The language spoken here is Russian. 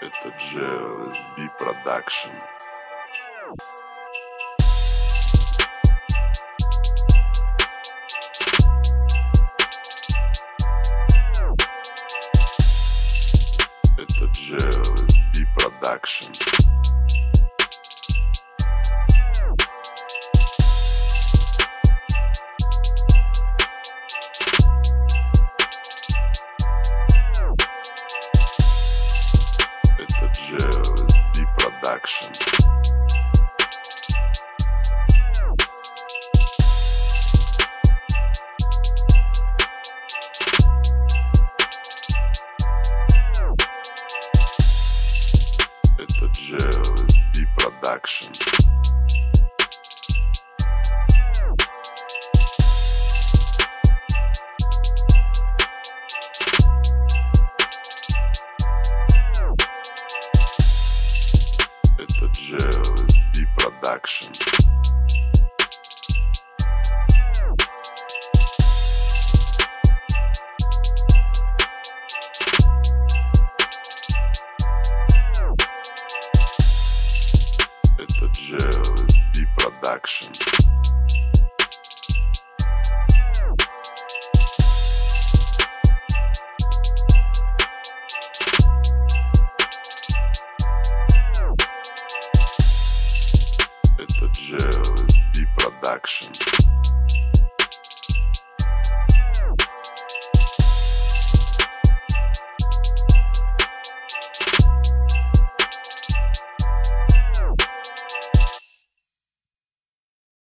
Это GLSB Production. Это GLSB Production. Production. Это GLSD Production. диджей LSD Production. Это GLSD Production. DJ Production.